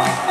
Saya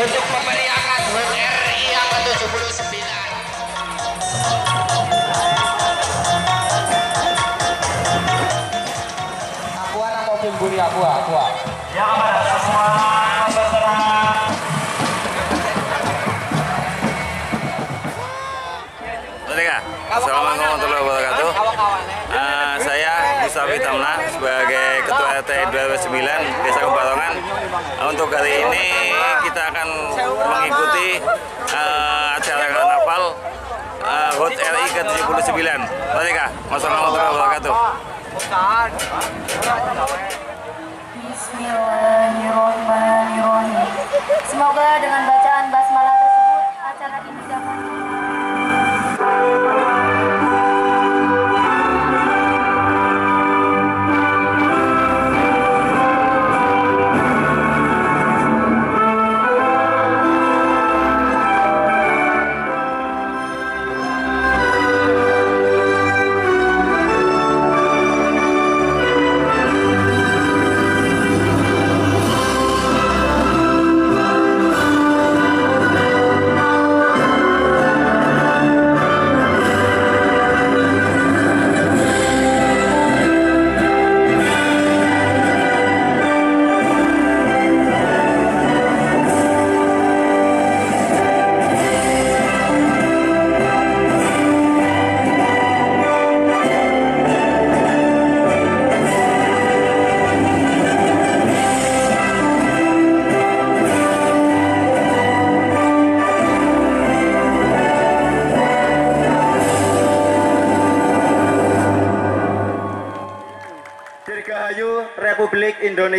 untuk pemeriahan HUT RI yang ke-79. Aku anak mobil buri aku aku. Ya aman semua berserah. Assalamualaikum warahmatullahi wabarakatuh. Eh, saya Musa Witamna sebagai RT 29 Desa Kebarongan. Untuk kali ini kita akan mengikuti eh, acara karnaval eh, HUT RI ke-79. Merdeka. Wassalamualaikum warahmatullahi wabarakatuh. Bismillahirrahmanirrahim. Semoga dengan bacaan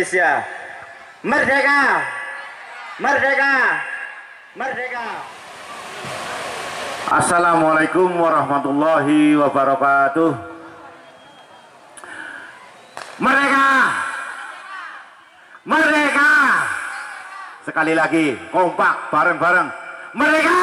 Indonesia. Merdeka! Merdeka! Merdeka! Assalamualaikum warahmatullahi wabarakatuh. Merdeka! Merdeka! Sekali lagi, kompak, bareng-bareng. Merdeka!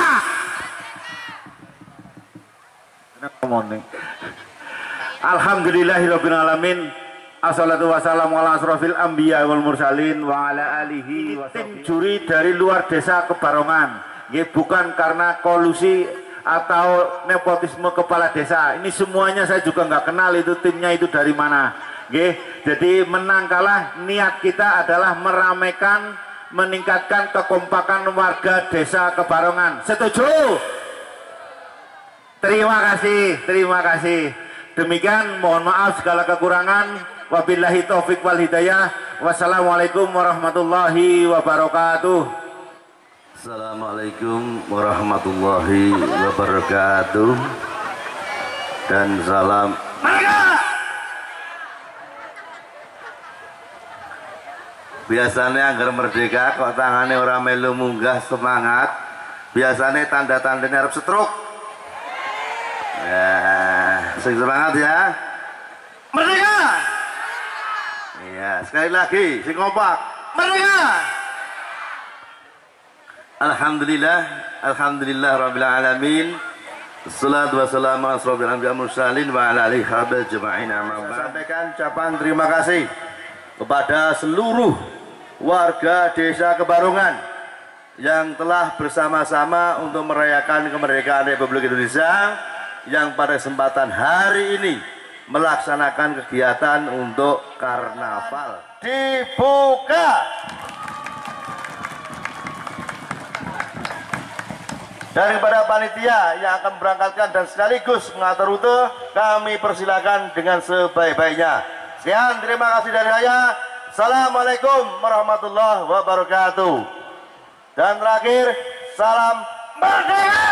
Alhamdulillahirrahmanirrahim Assalatu wassalamu ala asrafil anbiya wal mursalin wa ala alihi Tim juri dari luar desa Kebarongan Ya bukan karena kolusi atau nepotisme kepala desa Ini semuanya saya juga nggak kenal itu timnya itu dari mana Nggih, Jadi menang kalah niat kita adalah meramaikan meningkatkan kekompakan warga desa Kebarongan Setuju? Terima kasih, terima kasih. Demikian mohon maaf segala kekurangan. Wabillahi taufik wal hidayah. Wassalamualaikum warahmatullahi wabarakatuh. Assalamualaikum warahmatullahi wabarakatuh dan salam biasanya agar merdeka kok tangannya orang melu munggah semangat biasanya tanda-tandanya harus stroke ya semangat ya Merdeka! Iya sekali lagi sing kompak Merdeka! Alhamdulillah, Alhamdulillah Rabbil Alamin Assalatu wassalamu ala asrafil anbiya mursalin wa ala alihi amma ba'd. Sampaikan ucapan terima kasih kepada seluruh warga desa Kebarongan yang telah bersama-sama untuk merayakan kemerdekaan Republik Indonesia yang pada kesempatan hari ini melaksanakan kegiatan untuk karnaval. Dibuka. Dan kepada panitia yang akan berangkatkan dan sekaligus mengatur rute, kami persilakan dengan sebaik-baiknya. Sekian, terima kasih dari saya. Assalamualaikum warahmatullahi wabarakatuh. Dan terakhir, salam merdeka!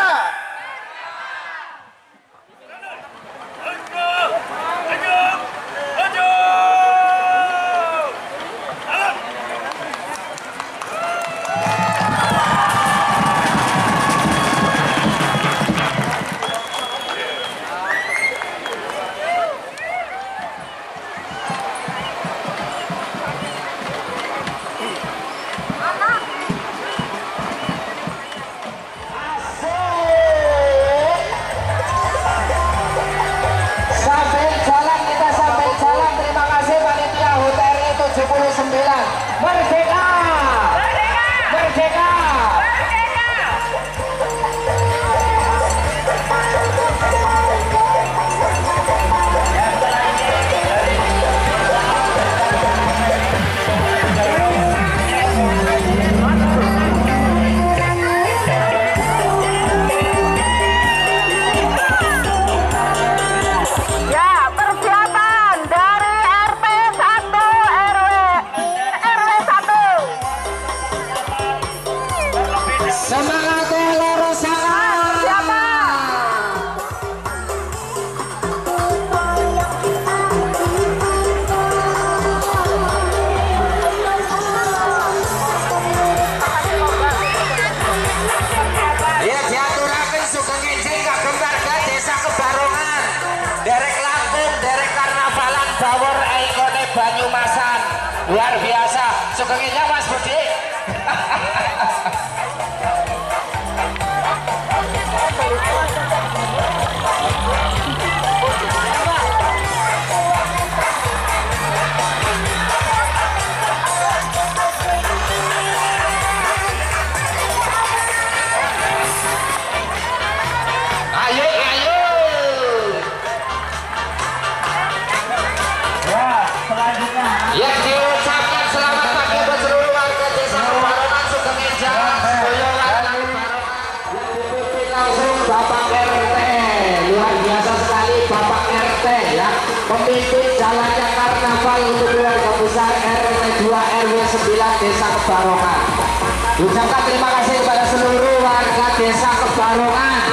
Ucapkan terima kasih kepada seluruh warga Desa Kebarongan.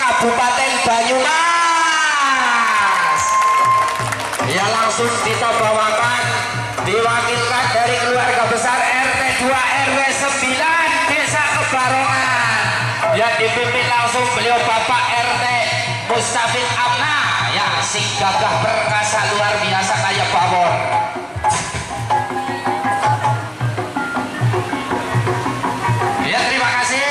Kabupaten Banyumas. Langsung kita bawakan diwakilkan dari keluarga besar RT 2 RW 9 Desa Kebarongan. Yang dipimpin langsung beliau Bapak RT Mustafid Amna. Ya sing gagah perkasa luar biasa kayak pawon. Ya terima kasih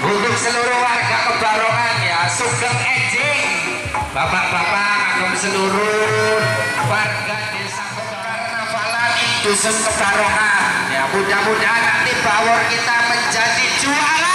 untuk seluruh warga Kebarongan ya Sugeng Enjing Bapak-bapak seluruh warga desa Karnavalan Dusun Kebarongan ya mudah-mudahan nanti bawor kita menjadi juara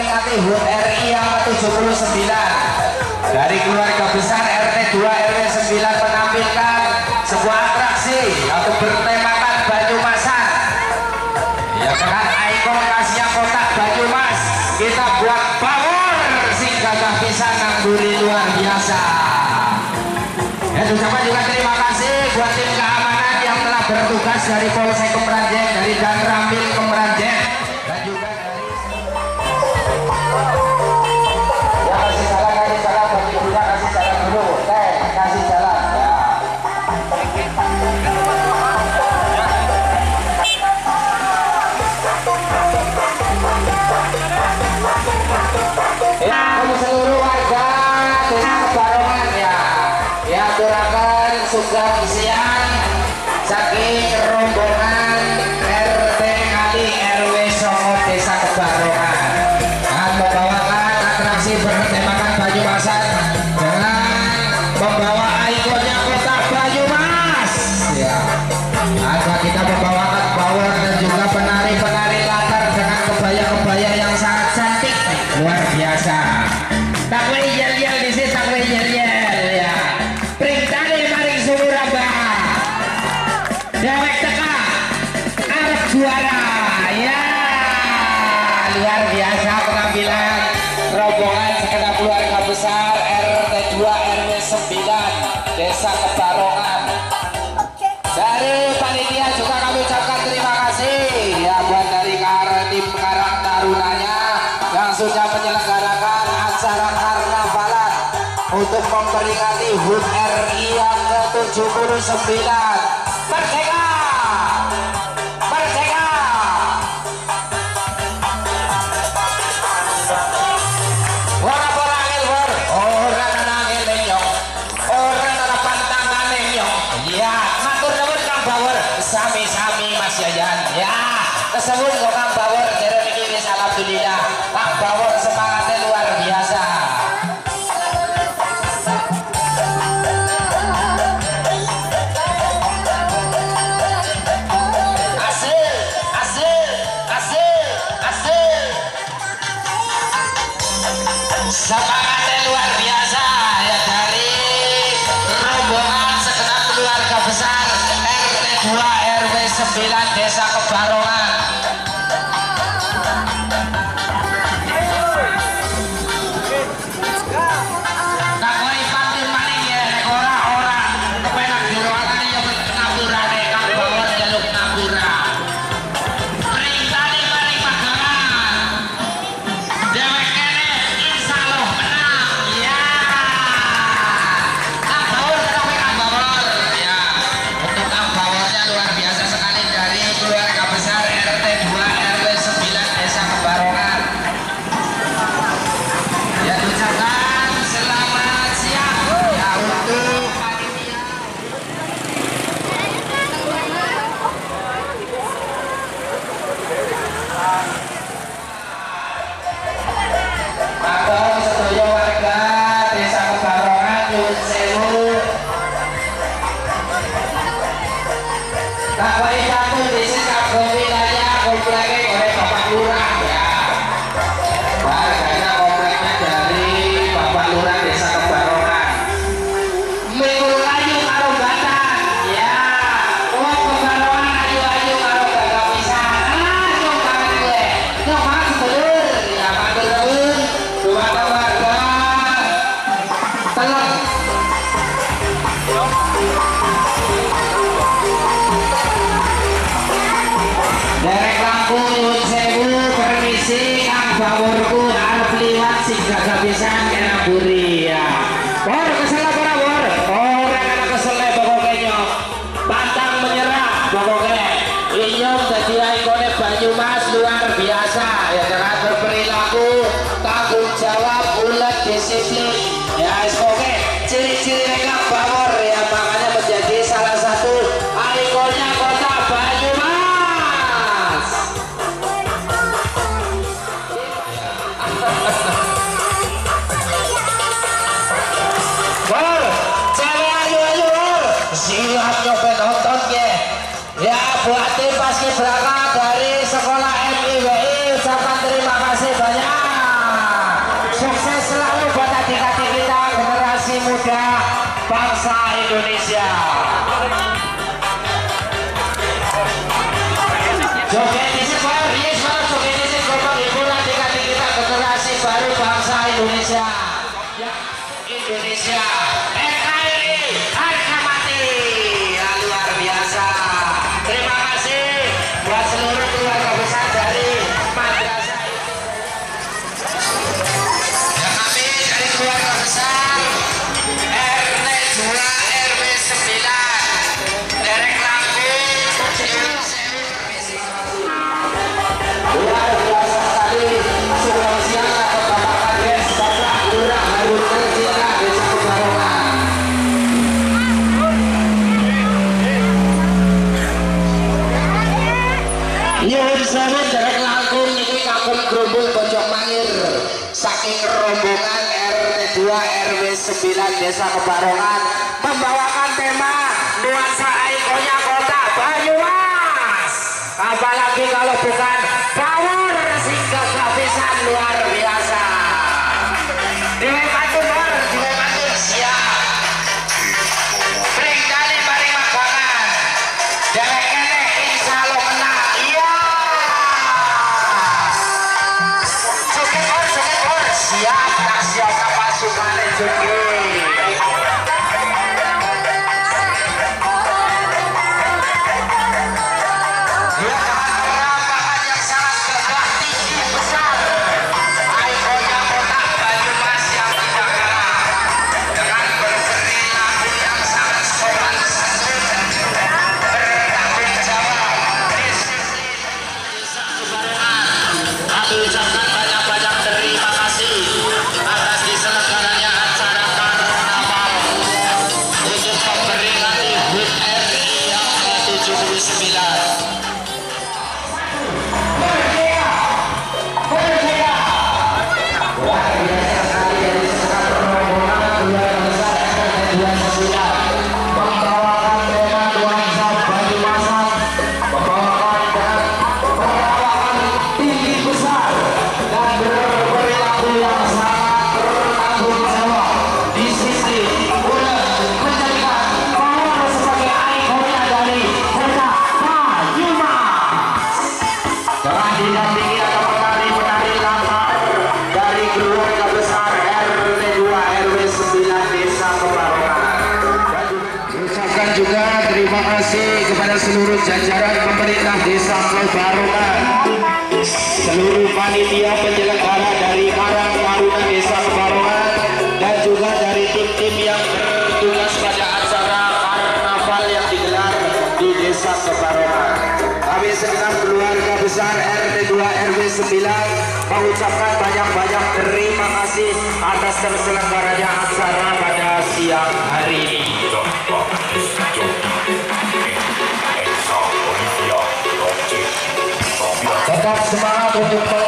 memperingati HUT RI yang ke-79 dari keluarga besar RT 2 RW9 menampilkan sebuah atraksi atau bertemakan Banyumasan. Ya dengan ikon kasihnya kotak Banyumas kita buat power si gagah pisan nangguri luar biasa. Ya ucapan juga? Terima kasih buat tim keamanan yang telah bertugas dari Polsek Kemranjen dari dan Ramil Kemranjen isang bilang. Banyumas luar biasa ya kan sembilan Desa Kebarongan membawakan tema nuansa ikonnya kota Banyumas. Apalagi kalau bukan terselenggaranya acara pada siang hari ini. Tetap semangat untuk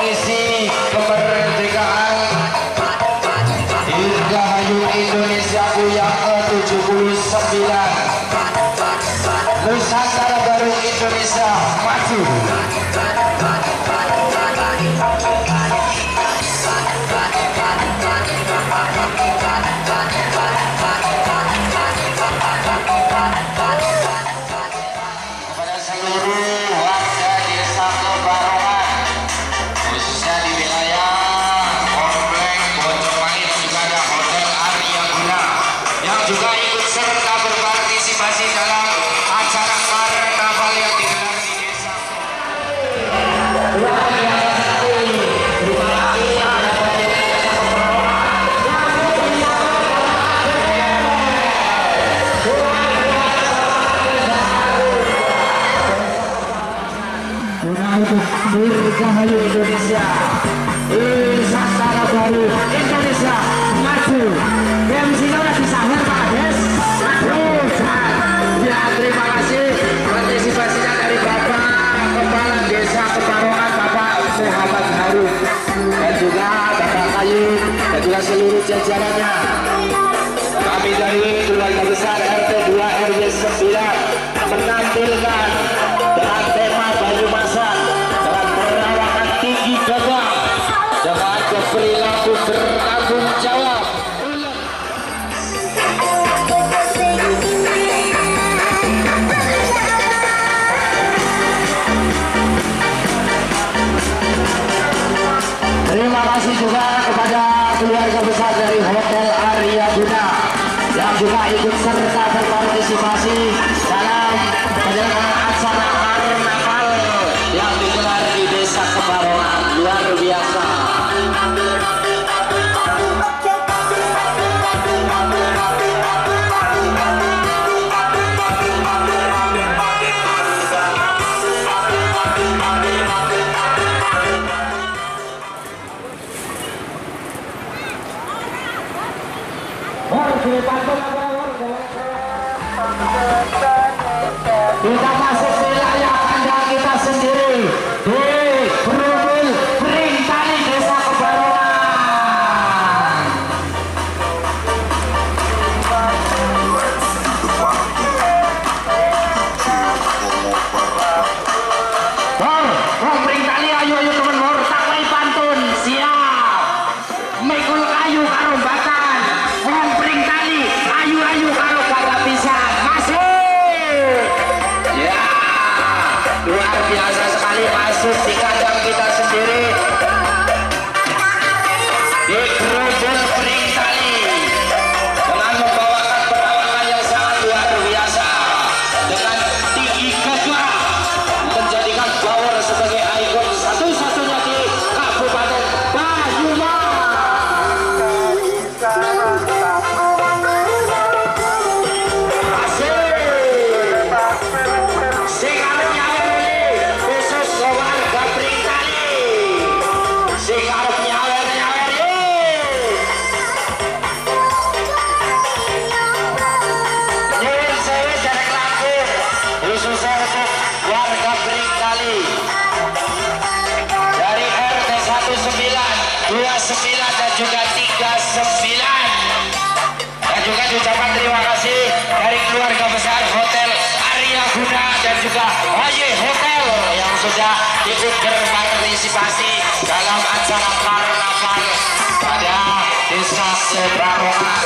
jajarannya. kami dari keluarga besar RT 2 RW 9 menampilkan dengan tema Banyumasan dengan perawakan tinggi gagah dengan keperilaku bertanggung jawab Marina dan juga Raye Hotel yang sudah ikut berpartisipasi dalam acara karnaval pada desa Sebarongan.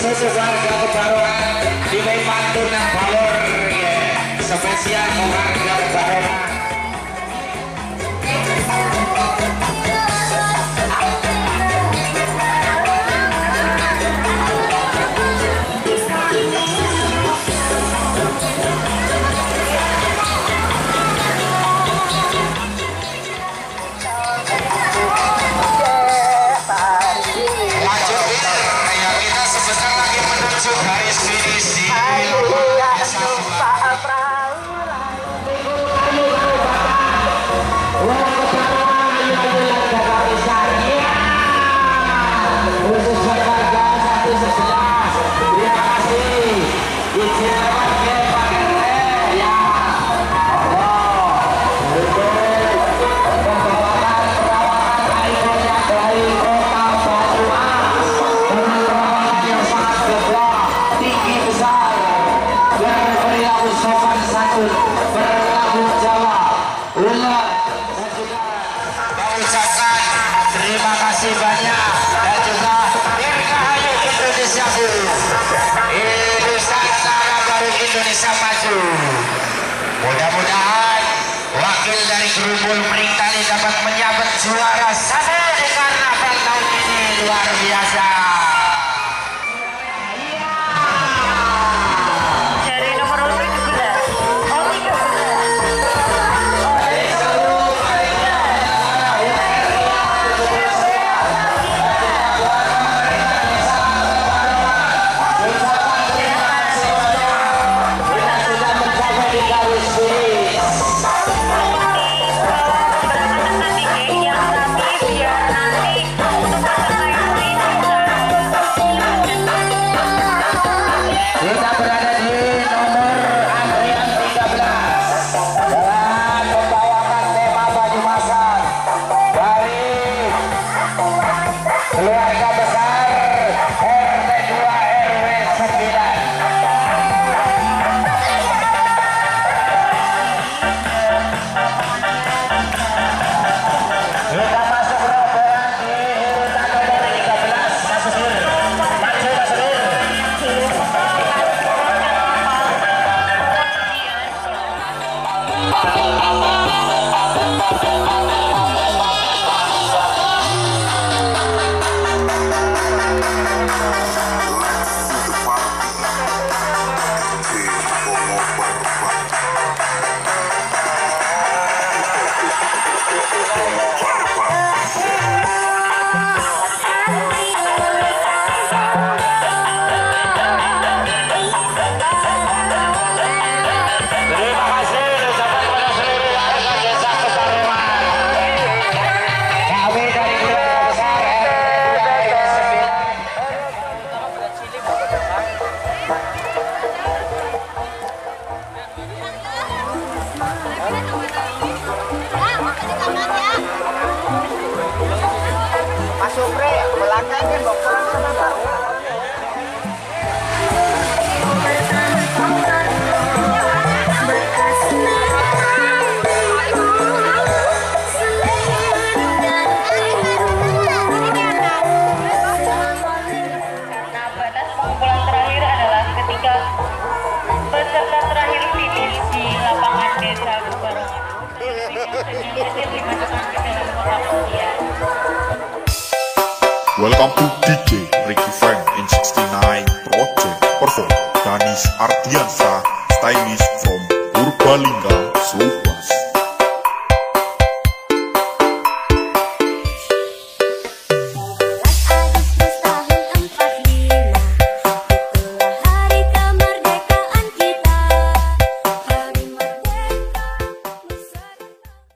khusus warga Pebarongan di Memantunan Balor. Yeah. Spesial warga Pebarongan.